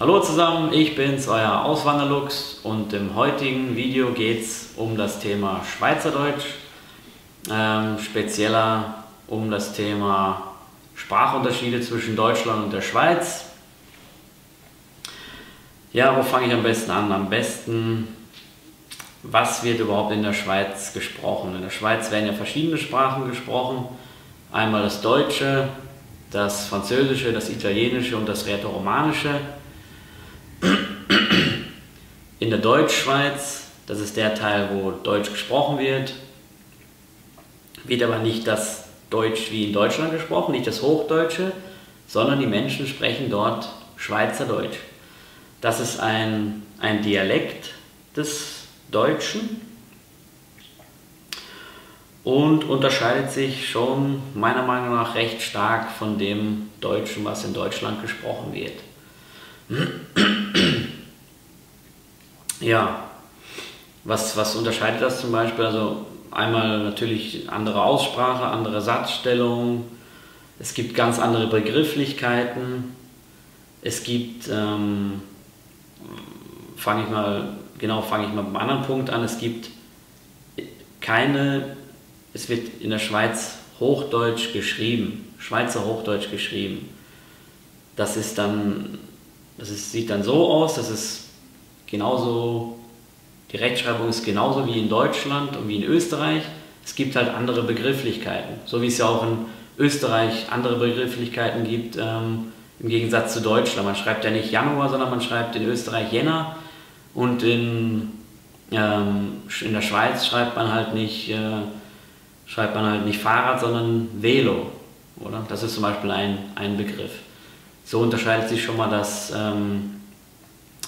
Hallo zusammen, ich bin's, euer Auswanderlux und im heutigen Video geht es um das Thema Schweizerdeutsch, ähm, spezieller um das Thema Sprachunterschiede zwischen Deutschland und der Schweiz. Ja, wo fange ich am besten an? Am besten, was wird überhaupt in der Schweiz gesprochen? In der Schweiz werden ja verschiedene Sprachen gesprochen. Einmal das Deutsche, das Französische, das Italienische und das Rätoromanische. In der Deutschschweiz, das ist der Teil, wo Deutsch gesprochen wird, wird aber nicht das Deutsch wie in Deutschland gesprochen, nicht das Hochdeutsche, sondern die Menschen sprechen dort Schweizerdeutsch. Das ist ein, ein Dialekt des Deutschen und unterscheidet sich schon meiner Meinung nach recht stark von dem Deutschen, was in Deutschland gesprochen wird. Ja, was, was unterscheidet das zum Beispiel? Also einmal natürlich andere Aussprache, andere Satzstellung, es gibt ganz andere Begrifflichkeiten, es gibt, ähm, fange ich mal, genau, fange ich mal beim anderen Punkt an, es gibt keine, es wird in der Schweiz Hochdeutsch geschrieben, Schweizer Hochdeutsch geschrieben. Das ist dann, das ist, sieht dann so aus, dass es genauso, die Rechtschreibung ist genauso wie in Deutschland und wie in Österreich. Es gibt halt andere Begrifflichkeiten, so wie es ja auch in Österreich andere Begrifflichkeiten gibt, ähm, im Gegensatz zu Deutschland. Man schreibt ja nicht Januar, sondern man schreibt in Österreich Jänner und in, ähm, in der Schweiz schreibt man halt nicht, äh, schreibt man halt nicht Fahrrad, sondern Velo. Oder? Das ist zum Beispiel ein, ein Begriff. So unterscheidet sich schon mal das, ähm,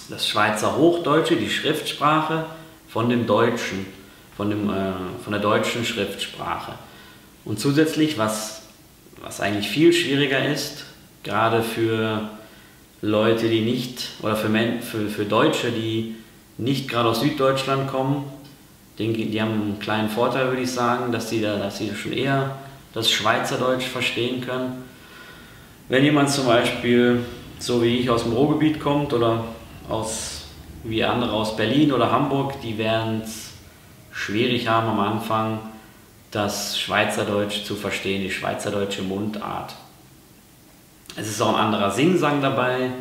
das Schweizer Hochdeutsche, die Schriftsprache, von dem Deutschen, von, dem, äh, von der deutschen Schriftsprache. Und zusätzlich, was, was eigentlich viel schwieriger ist, gerade für Leute, die nicht, oder für, Men für, für Deutsche, die nicht gerade aus Süddeutschland kommen, die, die haben einen kleinen Vorteil, würde ich sagen, dass sie, da, dass sie schon eher das Schweizerdeutsch verstehen können. Wenn jemand zum Beispiel, so wie ich, aus dem Ruhrgebiet kommt oder aus, wie andere aus Berlin oder Hamburg, die werden es schwierig haben am Anfang, das Schweizerdeutsch zu verstehen, die schweizerdeutsche Mundart. Es ist auch ein anderer Singsang dabei,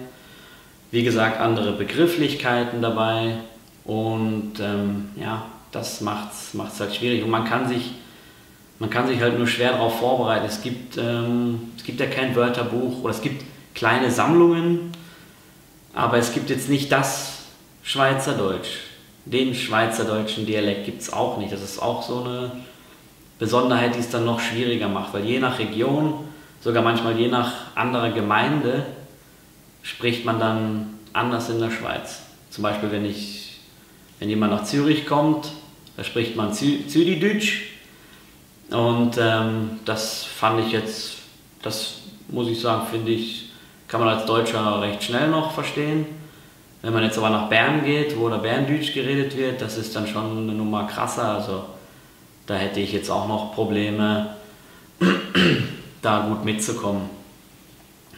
wie gesagt, andere Begrifflichkeiten dabei und ähm, ja, das macht es halt schwierig und man kann sich man kann sich halt nur schwer darauf vorbereiten. Es gibt, ähm, es gibt ja kein Wörterbuch oder es gibt kleine Sammlungen, aber es gibt jetzt nicht das Schweizerdeutsch. Den schweizerdeutschen Dialekt gibt es auch nicht. Das ist auch so eine Besonderheit, die es dann noch schwieriger macht, weil je nach Region, sogar manchmal je nach anderer Gemeinde, spricht man dann anders in der Schweiz. Zum Beispiel, wenn, ich, wenn jemand nach Zürich kommt, da spricht man Zü Zürichdeutsch. Und ähm, das fand ich jetzt, das muss ich sagen, finde ich kann man als Deutscher recht schnell noch verstehen. Wenn man jetzt aber nach Bern geht, wo der Berndeutsch geredet wird, das ist dann schon eine Nummer krasser. Also da hätte ich jetzt auch noch Probleme, da gut mitzukommen.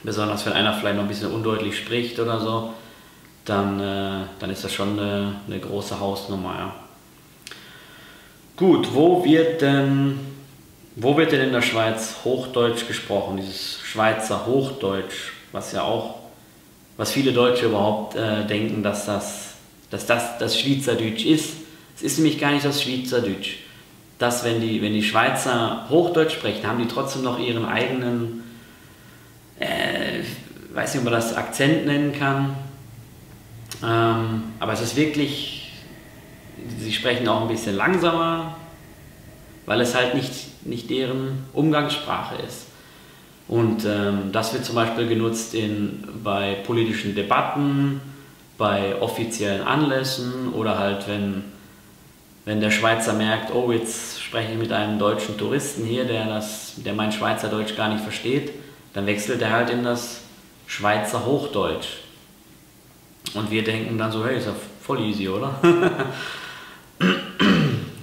Besonders wenn einer vielleicht noch ein bisschen undeutlich spricht oder so, dann, äh, dann ist das schon eine, eine große Hausnummer. Ja. Gut, wo wird denn wo wird denn in der Schweiz Hochdeutsch gesprochen, dieses Schweizer Hochdeutsch? Was ja auch, was viele Deutsche überhaupt äh, denken, dass das, dass das das Schweizerdeutsch ist. Es ist nämlich gar nicht das Schweizerdeutsch. Dass, wenn die, wenn die Schweizer Hochdeutsch sprechen, haben die trotzdem noch ihren eigenen, äh, weiß nicht, ob man das Akzent nennen kann, ähm, aber es ist wirklich, sie sprechen auch ein bisschen langsamer, weil es halt nicht, nicht deren Umgangssprache ist. Und ähm, das wird zum Beispiel genutzt in, bei politischen Debatten, bei offiziellen Anlässen oder halt wenn, wenn der Schweizer merkt, oh jetzt spreche ich mit einem deutschen Touristen hier, der, das, der mein Schweizerdeutsch gar nicht versteht, dann wechselt er halt in das Schweizer Hochdeutsch. Und wir denken dann so, hey, ist ja voll easy, oder?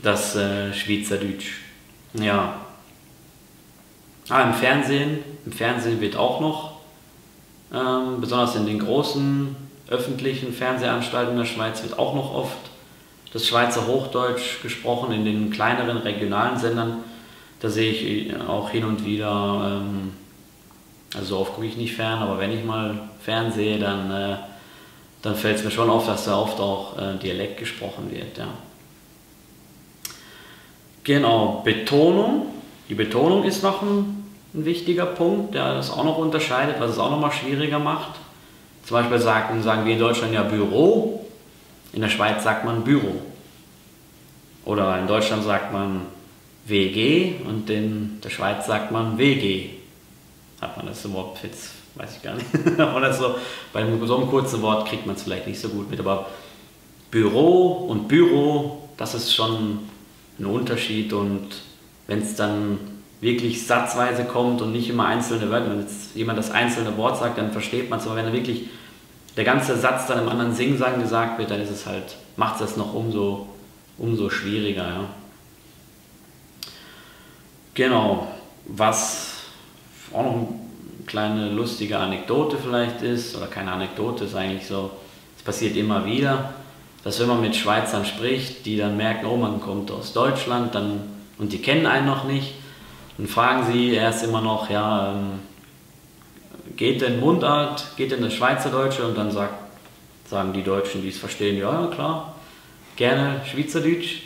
das äh, Schweizerdeutsch. Ja. Ah, im Fernsehen, im Fernsehen wird auch noch, ähm, besonders in den großen öffentlichen Fernsehanstalten der Schweiz wird auch noch oft das Schweizer Hochdeutsch gesprochen. In den kleineren regionalen Sendern, da sehe ich auch hin und wieder, ähm, also oft gucke ich nicht fern, aber wenn ich mal fernsehe, dann, äh, dann fällt es mir schon auf, dass da oft auch äh, Dialekt gesprochen wird. Ja. Genau, Betonung. Die Betonung ist noch ein, ein wichtiger Punkt, der das auch noch unterscheidet, was es auch noch mal schwieriger macht. Zum Beispiel sagen, sagen wir in Deutschland ja Büro, in der Schweiz sagt man Büro. Oder in Deutschland sagt man WG und in der Schweiz sagt man WG. Hat man das Wort jetzt, weiß ich gar nicht. Oder so, bei so einem kurzen Wort kriegt man es vielleicht nicht so gut mit, aber Büro und Büro, das ist schon ein Unterschied und wenn es dann wirklich satzweise kommt und nicht immer einzelne Wörter, wenn jetzt jemand das einzelne Wort sagt, dann versteht man es, aber wenn er wirklich der ganze Satz dann im anderen Singsang gesagt wird, dann ist es halt, macht es das noch umso, umso schwieriger. Ja. Genau, was auch noch eine kleine lustige Anekdote vielleicht ist, oder keine Anekdote, ist eigentlich so, es passiert immer wieder, dass wenn man mit Schweizern spricht, die dann merken, oh, man kommt aus Deutschland dann, und die kennen einen noch nicht, dann fragen sie erst immer noch, ja, ähm, geht denn Mundart, geht denn das Schweizerdeutsche? Und dann sagt, sagen die Deutschen, die es verstehen, ja, klar, gerne Schweizerdeutsch.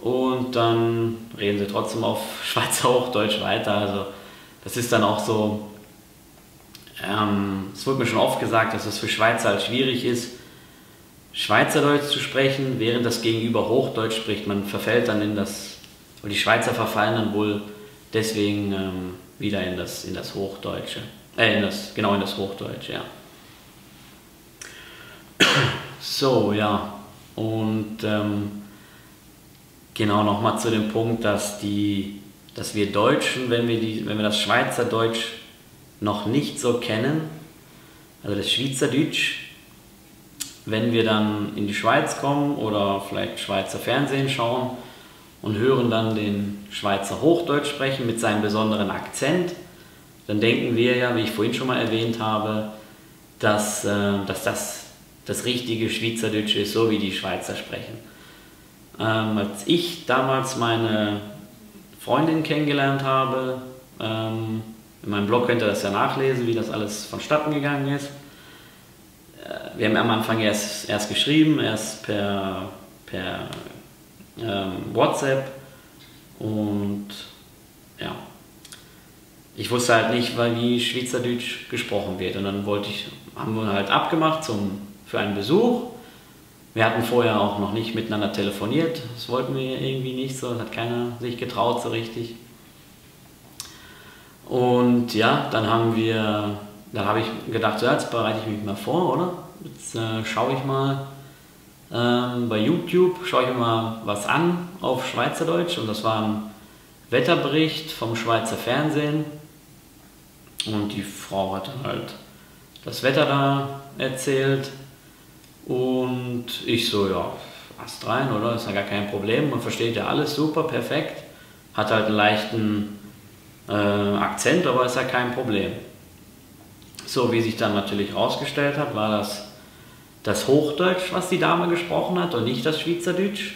Und dann reden sie trotzdem auf Schweizer Hochdeutsch weiter. Also das ist dann auch so, ähm, es wurde mir schon oft gesagt, dass es für Schweizer halt schwierig ist, Schweizerdeutsch zu sprechen, während das Gegenüber Hochdeutsch spricht. Man verfällt dann in das, oder die Schweizer verfallen dann wohl deswegen ähm, wieder in das, in das Hochdeutsche. Äh, in das, genau in das Hochdeutsche, ja. So, ja. Und ähm, genau nochmal zu dem Punkt, dass, die, dass wir Deutschen, wenn wir, die, wenn wir das Schweizerdeutsch noch nicht so kennen, also das Schweizerdeutsch, wenn wir dann in die Schweiz kommen oder vielleicht Schweizer Fernsehen schauen und hören dann den Schweizer Hochdeutsch sprechen mit seinem besonderen Akzent, dann denken wir ja, wie ich vorhin schon mal erwähnt habe, dass, äh, dass das das richtige Schweizerdeutsch ist, so wie die Schweizer sprechen. Ähm, als ich damals meine Freundin kennengelernt habe, ähm, in meinem Blog könnt ihr das ja nachlesen, wie das alles vonstatten gegangen ist. Äh, wir haben am Anfang erst, erst geschrieben, erst per, per ähm, WhatsApp und ja, ich wusste halt nicht, wie Schweizerdeutsch gesprochen wird. Und dann wollte ich, haben wir halt abgemacht zum, für einen Besuch. Wir hatten vorher auch noch nicht miteinander telefoniert. Das wollten wir irgendwie nicht so. Das hat keiner sich getraut so richtig. Und ja, dann haben wir, dann habe ich gedacht, so, jetzt bereite ich mich mal vor, oder? Jetzt äh, schaue ich mal ähm, bei YouTube, schaue ich mal was an auf Schweizerdeutsch. Und das war ein Wetterbericht vom Schweizer Fernsehen und die Frau hat halt das Wetter da erzählt. Und ich so, ja, Ast rein, oder? Ist ja gar kein Problem. Man versteht ja alles super, perfekt. Hat halt einen leichten äh, Akzent, aber ist ja kein Problem. So, wie sich dann natürlich herausgestellt hat, war das das Hochdeutsch, was die Dame gesprochen hat und nicht das Schweizerdeutsch.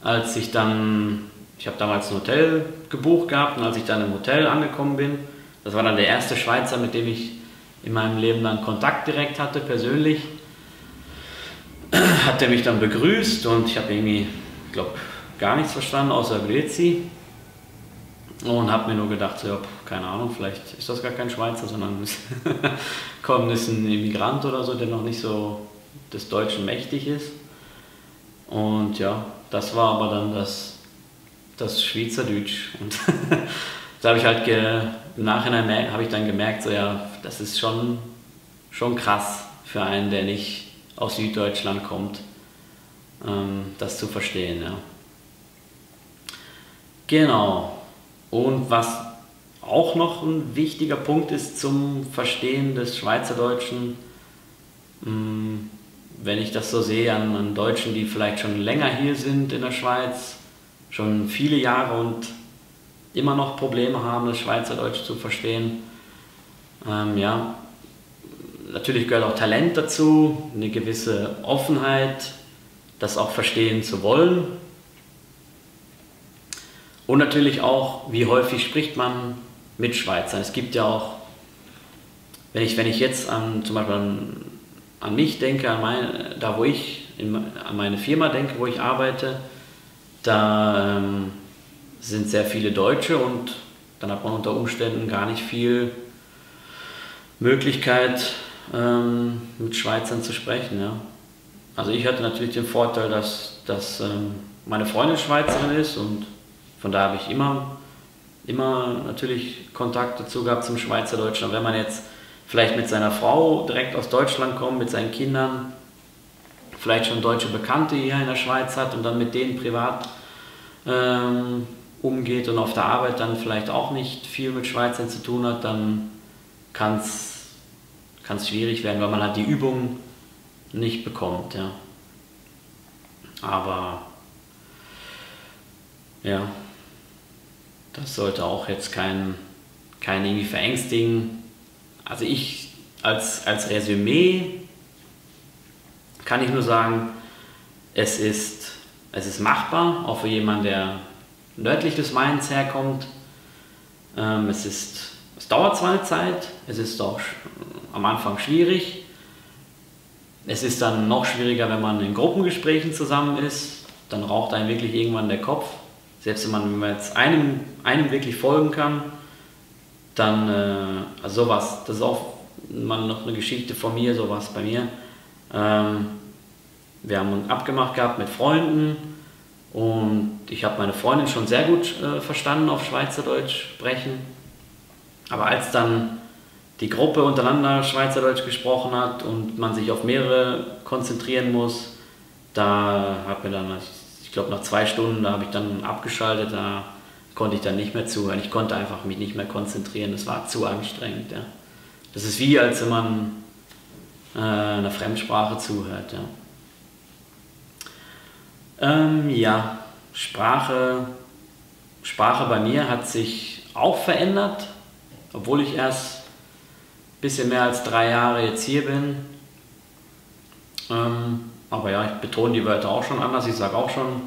Als ich dann, ich habe damals ein Hotel gebucht gehabt und als ich dann im Hotel angekommen bin, das war dann der erste Schweizer, mit dem ich in meinem Leben dann Kontakt direkt hatte, persönlich. Hat er mich dann begrüßt und ich habe irgendwie, ich glaube, gar nichts verstanden außer Grezi. Und habe mir nur gedacht, so, ja, keine Ahnung, vielleicht ist das gar kein Schweizer, sondern ist, komm, ist ein Immigrant oder so, der noch nicht so des Deutschen mächtig ist. Und ja, das war aber dann das, das Schweizerdeutsch. Und da habe ich halt im Nachhinein habe ich dann gemerkt, so ja, das ist schon, schon krass für einen, der nicht aus Süddeutschland kommt, ähm, das zu verstehen. Ja. Genau. Und was auch noch ein wichtiger Punkt ist zum Verstehen des Schweizerdeutschen, mm, wenn ich das so sehe an, an Deutschen, die vielleicht schon länger hier sind in der Schweiz, schon viele Jahre und immer noch Probleme haben, das Schweizerdeutsch zu verstehen. Ähm, ja, natürlich gehört auch Talent dazu, eine gewisse Offenheit, das auch verstehen zu wollen. Und natürlich auch, wie häufig spricht man mit Schweizern. Es gibt ja auch, wenn ich, wenn ich jetzt an, zum Beispiel an, an mich denke, an meine, da wo ich, in, an meine Firma denke, wo ich arbeite, da ähm, sind sehr viele Deutsche und dann hat man unter Umständen gar nicht viel Möglichkeit, ähm, mit Schweizern zu sprechen. Ja. Also ich hatte natürlich den Vorteil, dass, dass ähm, meine Freundin Schweizerin ist und von daher habe ich immer, immer natürlich Kontakt dazu gehabt zum Schweizerdeutschen. Aber wenn man jetzt vielleicht mit seiner Frau direkt aus Deutschland kommt, mit seinen Kindern, vielleicht schon deutsche Bekannte hier in der Schweiz hat und dann mit denen privat ähm, umgeht und auf der Arbeit dann vielleicht auch nicht viel mit Schweizern zu tun hat, dann kann es schwierig werden, weil man halt die Übung nicht bekommt. Ja. Aber ja, das sollte auch jetzt kein, kein irgendwie verängstigen. Also ich als, als Resümee kann ich nur sagen, es ist, es ist machbar, auch für jemanden, der nördlich des Mains herkommt. Ähm, es, ist, es dauert zwar eine Zeit, es ist auch am Anfang schwierig. Es ist dann noch schwieriger, wenn man in Gruppengesprächen zusammen ist. Dann raucht einem wirklich irgendwann der Kopf. Selbst wenn man, wenn man jetzt einem, einem wirklich folgen kann, dann, äh, also sowas, das ist auch mal noch eine Geschichte von mir, sowas bei mir. Ähm, wir haben uns abgemacht gehabt mit Freunden, und ich habe meine Freundin schon sehr gut äh, verstanden auf Schweizerdeutsch sprechen. Aber als dann die Gruppe untereinander Schweizerdeutsch gesprochen hat und man sich auf mehrere konzentrieren muss, da habe mir dann, ich glaube nach zwei Stunden, da habe ich dann abgeschaltet, da konnte ich dann nicht mehr zuhören. Ich konnte einfach mich nicht mehr konzentrieren, das war zu anstrengend. Ja. Das ist wie, als wenn man äh, einer Fremdsprache zuhört. Ja. Ähm, ja, Sprache, Sprache bei mir hat sich auch verändert, obwohl ich erst ein bisschen mehr als drei Jahre jetzt hier bin. Ähm, aber ja, ich betone die Wörter auch schon anders. Ich sage auch schon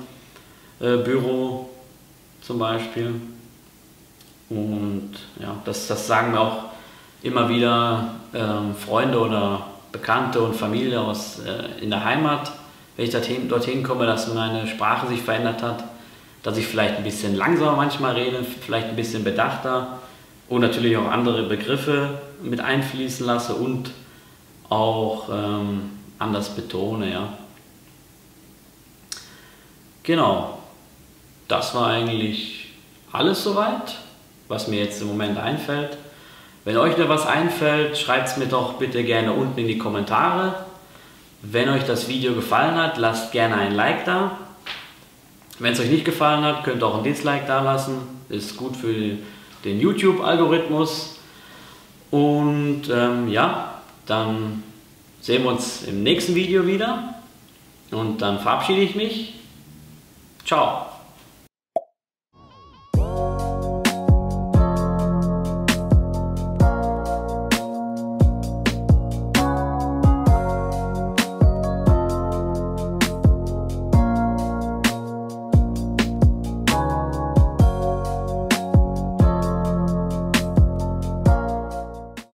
äh, Büro zum Beispiel. Und ja, das, das sagen auch immer wieder äh, Freunde oder Bekannte und Familie aus, äh, in der Heimat wenn ich dorthin, dorthin komme, dass meine Sprache sich verändert hat, dass ich vielleicht ein bisschen langsamer manchmal rede, vielleicht ein bisschen bedachter und natürlich auch andere Begriffe mit einfließen lasse und auch ähm, anders betone. Ja. Genau, das war eigentlich alles soweit, was mir jetzt im Moment einfällt. Wenn euch noch was einfällt, schreibt es mir doch bitte gerne unten in die Kommentare. Wenn euch das Video gefallen hat, lasst gerne ein Like da. Wenn es euch nicht gefallen hat, könnt ihr auch ein Dislike da lassen. Ist gut für den YouTube-Algorithmus. Und ähm, ja, dann sehen wir uns im nächsten Video wieder. Und dann verabschiede ich mich. Ciao.